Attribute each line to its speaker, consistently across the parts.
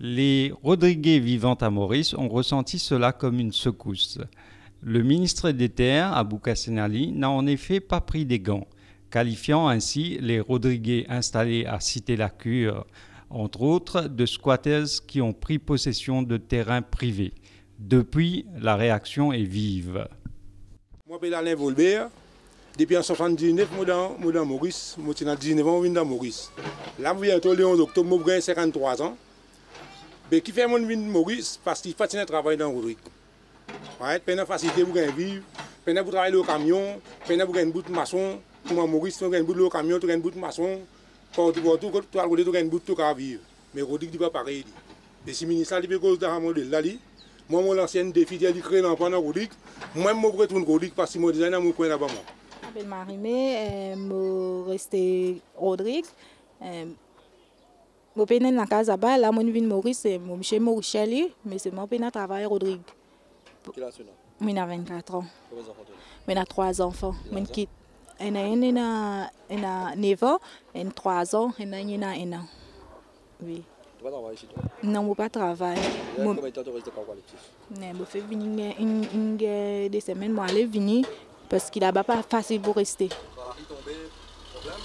Speaker 1: Les Rodriguez vivant à Maurice ont ressenti cela comme une secousse. Le ministre des Terres, Abou Kassenali, n'a en effet pas pris des gants, qualifiant ainsi les Rodriguez installés à Cité-la-Cure, entre autres, de squatters qui ont pris possession de terrains privés. Depuis, la réaction est vive.
Speaker 2: Moi, je Alain Volbert. Depuis en 79, je suis dans Maurice. Je suis dans 19 ans, je suis dans Maurice. Là, bientôt le 11 octobre, j'ai 53 ans. Qui fait mon vie de Maurice parce qu'il peine pour travailler au camion, peine pour gagner un bout de maçon. Pour Maurice, as un bout de camion, tu as un bout as un bout de pareil. Et si de la là, moi, mon ancien défi, il crée l'emploi dans Rodrigue. Moi, je retourne Rodrigue parce que mon designer, je coin là-bas.
Speaker 3: Je m'appelle Marimé, je reste Rodrigue. Je suis dans la casa là-bas, là, je suis Maurice, je suis Maurice mais c'est mon pays travail Rodrigue.
Speaker 4: Quel âge tu
Speaker 3: as J'ai 24 ans.
Speaker 4: Combien d'enfants
Speaker 3: tu as J'ai 3 enfants. J'ai un a 9 ans, et 3 ans, et un a 1 an. Oui.
Speaker 4: Tu vas travailler ici toi?
Speaker 3: Non, je ne pas travailler.
Speaker 4: Combien de temps tu restes au collectif
Speaker 3: Je fais venir une, des semaines, je vais venir parce qu'il n'est pas facile pour rester.
Speaker 4: Quand la pluie tombée, problème?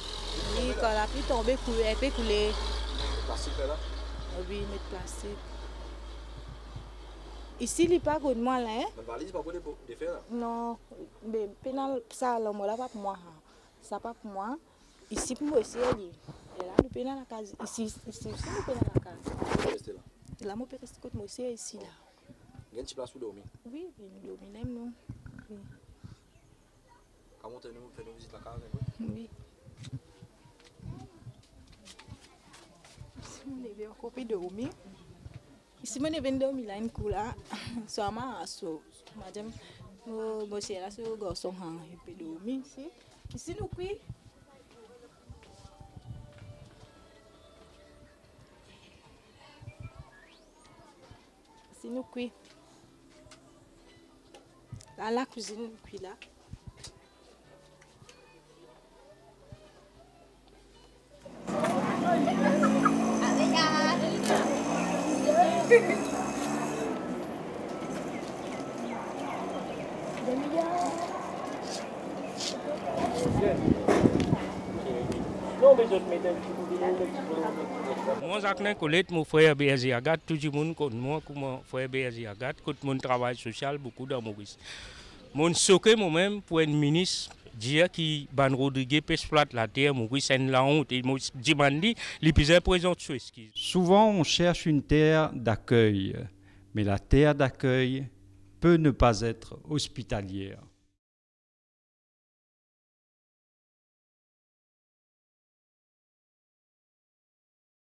Speaker 3: Oui, quand la pluie tombée, elle peut couler.
Speaker 4: Plastique là
Speaker 3: Oui, mettre plastique. Ici, il n'y a pas de moi là. Hein?
Speaker 4: La valise, pas de faire là
Speaker 3: Non, mais pénal, ça, là, là, pas pour moi. Ça, pas pour moi. Ici, pour moi, c'est elle. Et là, nous pénal la case. Ici, ici, ici, nous pénal la case.
Speaker 4: Tu peux rester là
Speaker 3: Là, moi, je peux rester côté moi, c'est ici là.
Speaker 4: Il y a une place pour dormir
Speaker 3: Oui, nous dormons, nous. Oui.
Speaker 4: Comment tu nous fais nous visiter la case
Speaker 3: Oui. On est encore plus dormir. Ici, je suis venu là, une cour là. Seulement, madame, je suis là, sur garçon, je peux dormir ici. Ici, nous cuit. Ici, nous cuit. Là, la cuisine, cuit là?
Speaker 5: Mwen saknen kolet mwen fweye Bezi Agat, touti moun kon mwen kou mwen fweye Bezi Agat, kout moun travay sosyal, boukou da Maurice. Mwen soke mwen mwen pou en minis,
Speaker 1: Souvent, on cherche une terre d'accueil, mais la terre d'accueil peut ne pas être hospitalière.